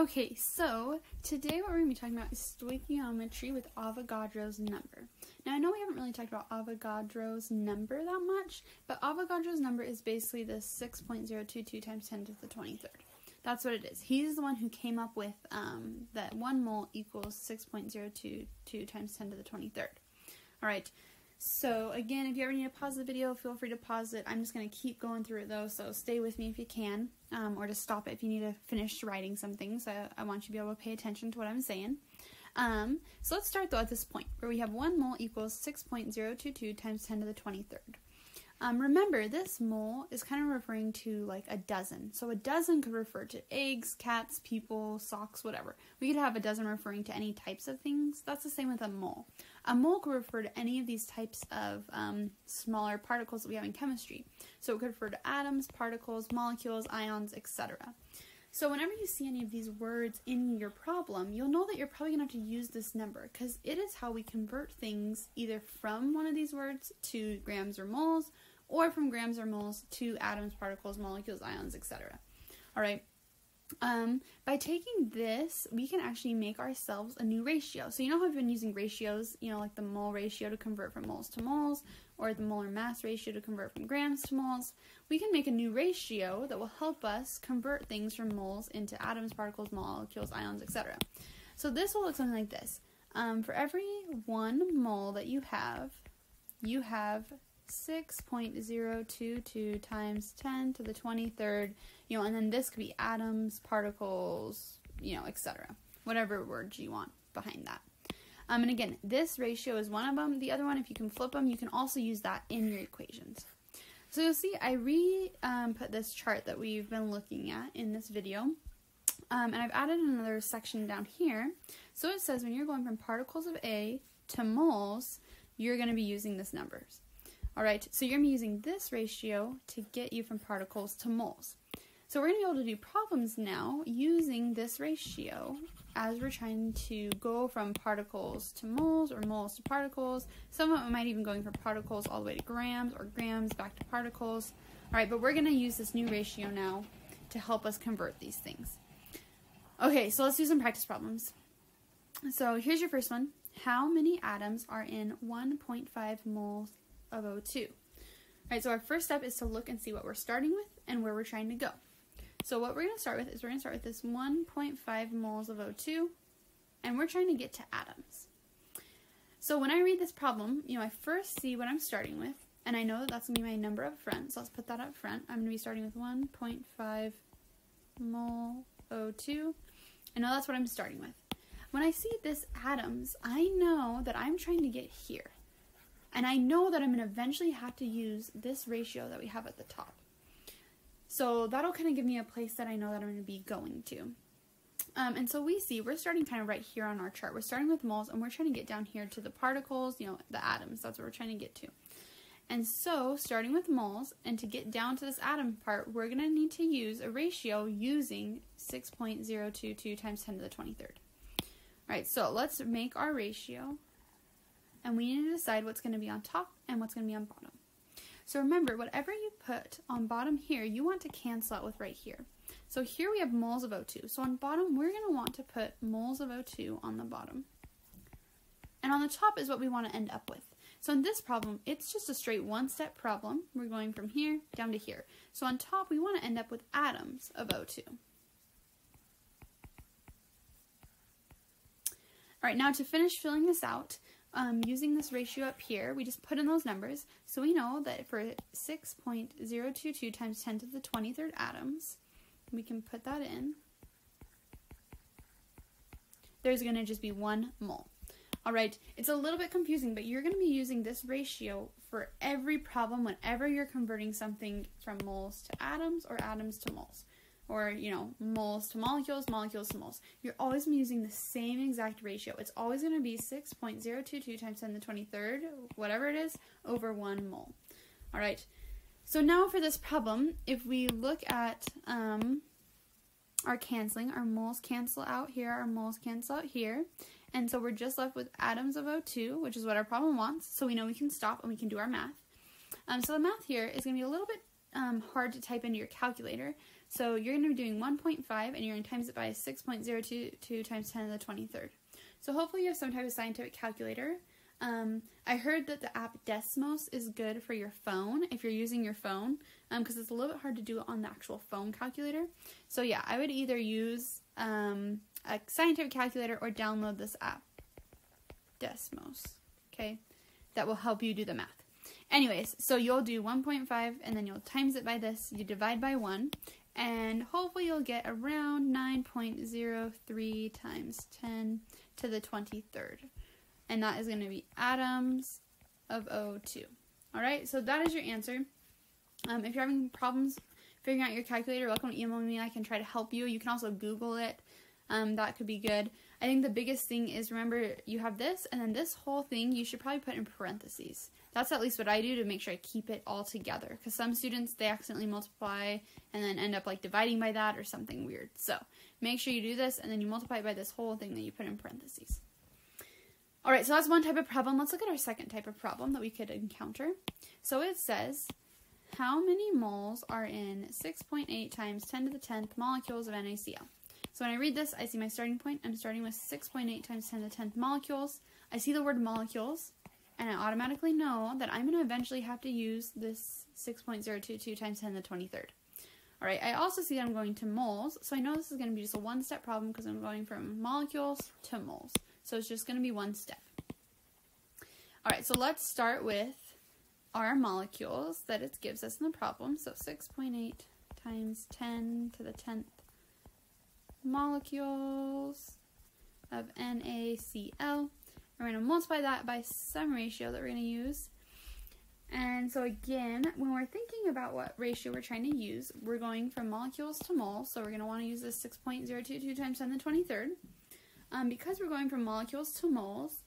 Okay, so today what we're going to be talking about is stoichiometry with Avogadro's number. Now, I know we haven't really talked about Avogadro's number that much, but Avogadro's number is basically the 6.022 times 10 to the 23rd. That's what it is. He's the one who came up with um, that 1 mole equals 6.022 times 10 to the 23rd. All right, so again, if you ever need to pause the video, feel free to pause it. I'm just going to keep going through it though, so stay with me if you can, um, or just stop it if you need to finish writing something. So I want you to be able to pay attention to what I'm saying. Um, so let's start though at this point, where we have 1 mole equals 6.022 times 10 to the 23rd. Um, remember, this mole is kind of referring to like a dozen. So a dozen could refer to eggs, cats, people, socks, whatever. We could have a dozen referring to any types of things. That's the same with a mole. A mole could refer to any of these types of um, smaller particles that we have in chemistry. So it could refer to atoms, particles, molecules, ions, etc. So whenever you see any of these words in your problem, you'll know that you're probably going to have to use this number because it is how we convert things either from one of these words to grams or moles or from grams or moles to atoms, particles, molecules, ions, etc. All right. Um, by taking this, we can actually make ourselves a new ratio. So you know how I've been using ratios, you know, like the mole ratio to convert from moles to moles, or the molar mass ratio to convert from grams to moles. We can make a new ratio that will help us convert things from moles into atoms, particles, molecules, ions, etc. So this will look something like this. Um, for every one mole that you have, you have 6.022 times 10 to the 23rd, you know, and then this could be atoms, particles, you know, etc. Whatever words you want behind that. Um, and again, this ratio is one of them. The other one, if you can flip them, you can also use that in your equations. So you'll see I re um, put this chart that we've been looking at in this video. Um, and I've added another section down here. So it says when you're going from particles of A to moles, you're going to be using this numbers. All right, so you're going to be using this ratio to get you from particles to moles. So we're going to be able to do problems now using this ratio as we're trying to go from particles to moles or moles to particles. Some of them might even going from particles all the way to grams or grams back to particles. All right, but we're going to use this new ratio now to help us convert these things. Okay, so let's do some practice problems. So here's your first one. How many atoms are in 1.5 moles of O2. Alright, so our first step is to look and see what we're starting with and where we're trying to go. So what we're going to start with is we're going to start with this 1.5 moles of O2, and we're trying to get to atoms. So when I read this problem, you know, I first see what I'm starting with, and I know that that's going to be my number up front, so let's put that up front. I'm going to be starting with 1.5 mole O2. I know that's what I'm starting with. When I see this atoms, I know that I'm trying to get here. And I know that I'm going to eventually have to use this ratio that we have at the top. So that'll kind of give me a place that I know that I'm going to be going to. Um, and so we see we're starting kind of right here on our chart. We're starting with moles and we're trying to get down here to the particles, you know, the atoms. That's what we're trying to get to. And so starting with moles and to get down to this atom part, we're going to need to use a ratio using 6.022 times 10 to the 23rd. All right, so let's make our ratio and we need to decide what's going to be on top and what's going to be on bottom. So remember, whatever you put on bottom here, you want to cancel out with right here. So here we have moles of O2. So on bottom, we're going to want to put moles of O2 on the bottom. And on the top is what we want to end up with. So in this problem, it's just a straight one-step problem. We're going from here down to here. So on top, we want to end up with atoms of O2. All right, now to finish filling this out, um, using this ratio up here, we just put in those numbers. So we know that for 6.022 times 10 to the 23rd atoms, we can put that in. There's going to just be one mole. All right, it's a little bit confusing, but you're going to be using this ratio for every problem whenever you're converting something from moles to atoms or atoms to moles or you know moles to molecules, molecules to moles. You're always using the same exact ratio. It's always going to be 6.022 times 10 to the 23rd, whatever it is, over 1 mole. All right. So now for this problem, if we look at um, our canceling, our moles cancel out here, our moles cancel out here. And so we're just left with atoms of O2, which is what our problem wants. So we know we can stop and we can do our math. Um, so the math here is going to be a little bit um, hard to type into your calculator. So you're going to be doing 1.5 and you're going to times it by 6.022 times 10 to the 23rd. So hopefully you have some type of scientific calculator. Um, I heard that the app Desmos is good for your phone if you're using your phone because um, it's a little bit hard to do it on the actual phone calculator. So yeah, I would either use um, a scientific calculator or download this app, Desmos. Okay, that will help you do the math. Anyways, so you'll do 1.5 and then you'll times it by this. You divide by 1 and hopefully you'll get around 9.03 times 10 to the 23rd. And that is going to be atoms of O2. All right, so that is your answer. Um, if you're having problems figuring out your calculator, welcome to email me. I can try to help you. You can also Google it. Um, that could be good. I think the biggest thing is remember you have this, and then this whole thing you should probably put in parentheses. That's at least what I do to make sure I keep it all together. Because some students they accidentally multiply and then end up like dividing by that or something weird. So make sure you do this, and then you multiply by this whole thing that you put in parentheses. All right, so that's one type of problem. Let's look at our second type of problem that we could encounter. So it says, how many moles are in 6.8 times 10 to the 10th molecules of NaCl? So when I read this, I see my starting point. I'm starting with 6.8 times 10 to the 10th molecules. I see the word molecules, and I automatically know that I'm going to eventually have to use this 6.022 times 10 to the 23rd. All right, I also see that I'm going to moles, so I know this is going to be just a one-step problem because I'm going from molecules to moles. So it's just going to be one step. All right, so let's start with our molecules that it gives us in the problem. So 6.8 times 10 to the 10th molecules of NaCl. We're going to multiply that by some ratio that we're going to use. And so again, when we're thinking about what ratio we're trying to use, we're going from molecules to moles. So we're going to want to use this 6.022 times 10 to the 23rd. Um, because we're going from molecules to moles,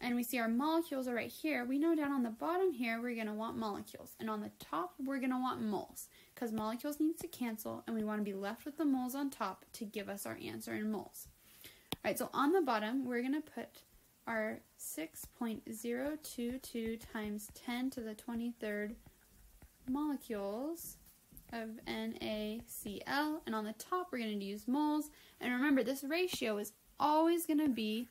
and we see our molecules are right here, we know down on the bottom here we're going to want molecules. And on the top we're going to want moles because molecules need to cancel and we want to be left with the moles on top to give us our answer in moles. Alright, so on the bottom we're going to put our 6.022 times 10 to the 23rd molecules of NaCl and on the top we're going to use moles and remember this ratio is always going to be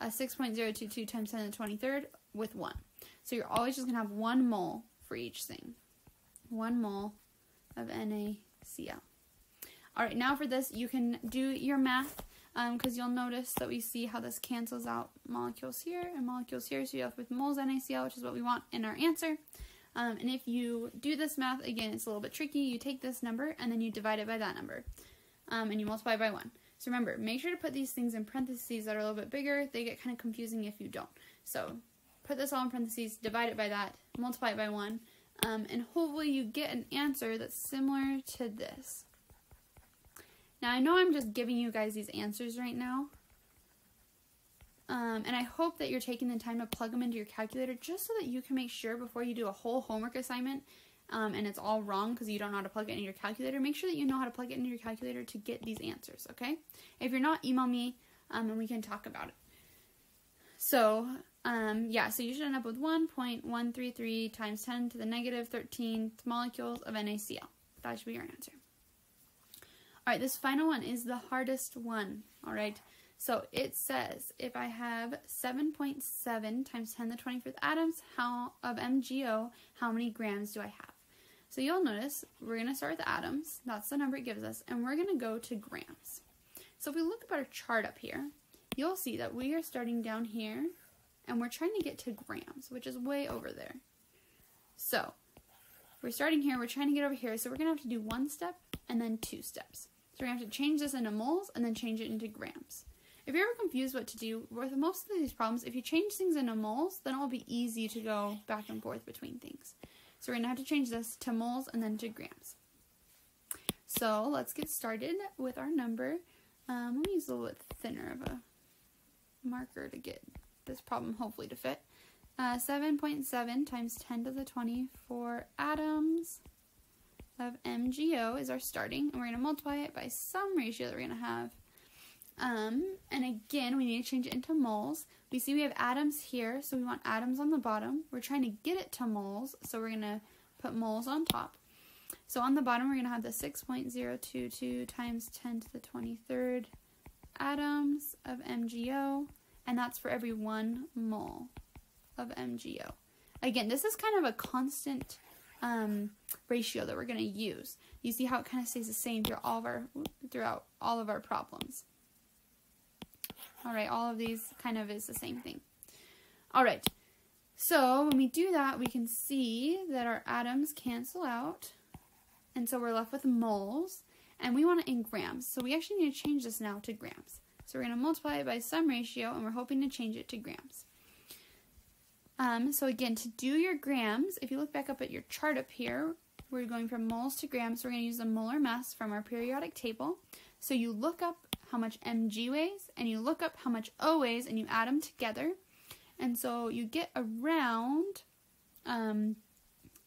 a 6.022 times 10 to the 23rd with 1. So you're always just going to have 1 mole for each thing. 1 mole of NaCl. Alright, now for this, you can do your math because um, you'll notice that we see how this cancels out molecules here and molecules here. So you have with moles NaCl, which is what we want in our answer. Um, and if you do this math, again, it's a little bit tricky. You take this number and then you divide it by that number. Um, and you multiply by 1. So remember, make sure to put these things in parentheses that are a little bit bigger. They get kind of confusing if you don't. So put this all in parentheses, divide it by that, multiply it by 1, um, and hopefully you get an answer that's similar to this. Now I know I'm just giving you guys these answers right now, um, and I hope that you're taking the time to plug them into your calculator just so that you can make sure before you do a whole homework assignment um, and it's all wrong because you don't know how to plug it into your calculator, make sure that you know how to plug it into your calculator to get these answers, okay? If you're not, email me um, and we can talk about it. So, um, yeah, so you should end up with 1.133 times 10 to the negative 13th molecules of NaCl. That should be your answer. All right, this final one is the hardest one, all right? So it says if I have 7.7 times 10 to the 25th atoms how, of MgO, how many grams do I have? So you'll notice we're going to start with atoms. That's the number it gives us. And we're going to go to grams. So if we look at our chart up here, you'll see that we are starting down here and we're trying to get to grams, which is way over there. So we're starting here, we're trying to get over here, so we're going to have to do one step and then two steps. So we're going to have to change this into moles and then change it into grams. If you're ever confused what to do with most of these problems, if you change things into moles, then it will be easy to go back and forth between things. So we're going to have to change this to moles and then to grams. So let's get started with our number. Um, let me use a little bit thinner of a marker to get this problem hopefully to fit. 7.7 uh, times 10 to the 24 atoms of MgO is our starting, and we're going to multiply it by some ratio that we're going to have. Um, and again, we need to change it into moles. We see we have atoms here, so we want atoms on the bottom. We're trying to get it to moles, so we're going to put moles on top. So on the bottom, we're going to have the 6.022 times 10 to the 23rd atoms of MgO, and that's for every one mole of MgO. Again, this is kind of a constant um, ratio that we're going to use. You see how it kind of stays the same throughout all of our throughout all of our problems. All right, all of these kind of is the same thing. All right, so when we do that, we can see that our atoms cancel out, and so we're left with moles, and we want it in grams. So we actually need to change this now to grams. So we're going to multiply it by some ratio, and we're hoping to change it to grams. Um, so again, to do your grams, if you look back up at your chart up here, we're going from moles to grams. So we're going to use the molar mass from our periodic table. So you look up how much mg weighs, and you look up how much O weighs, and you add them together. And so you get around, um,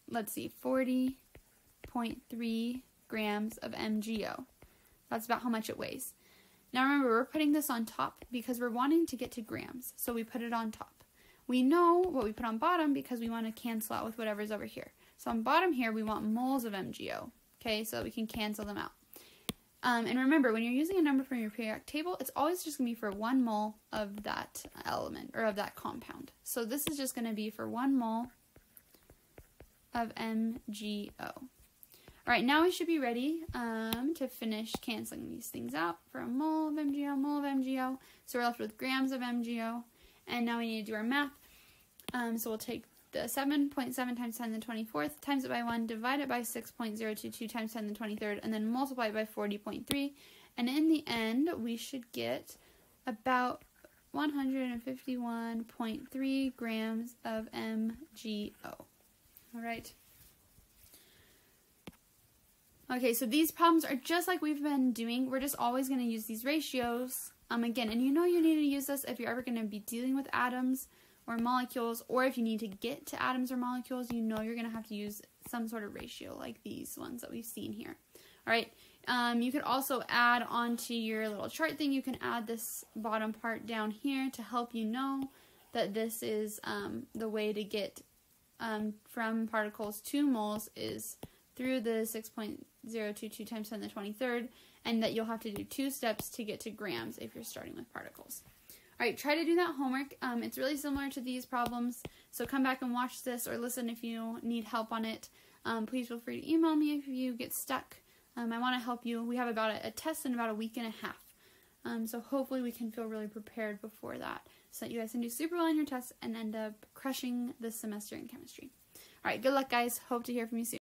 let's see, 40.3 grams of MgO. That's about how much it weighs. Now remember, we're putting this on top because we're wanting to get to grams, so we put it on top. We know what we put on bottom because we want to cancel out with whatever's over here. So on bottom here, we want moles of MgO, okay, so we can cancel them out. Um, and remember, when you're using a number from your periodic table, it's always just going to be for one mole of that element, or of that compound. So this is just going to be for one mole of MgO. All right, now we should be ready um, to finish canceling these things out for a mole of MgO, mole of MgO. So we're left with grams of MgO. And now we need to do our math. Um, so we'll take the 7.7 times 10 to the 24th, times it by 1, divide it by 6.022 times 10 to the 23rd, and then multiply it by 40.3. And in the end, we should get about 151.3 grams of MgO. All right. Okay, so these problems are just like we've been doing. We're just always going to use these ratios um, again. And you know you need to use this if you're ever going to be dealing with atoms or molecules, or if you need to get to atoms or molecules, you know you're going to have to use some sort of ratio like these ones that we've seen here. All right. Um, you could also add onto your little chart thing, you can add this bottom part down here to help you know that this is um, the way to get um, from particles to moles is through the 6.022 times 10 to the 23rd, and that you'll have to do two steps to get to grams if you're starting with particles. All right, try to do that homework. Um, it's really similar to these problems, so come back and watch this or listen if you need help on it. Um, please feel free to email me if you get stuck. Um, I want to help you. We have about a, a, test in about a week and a half, um, so hopefully we can feel really prepared before that so that you guys can do super well on your tests and end up crushing this semester in chemistry. All right, good luck, guys. Hope to hear from you soon.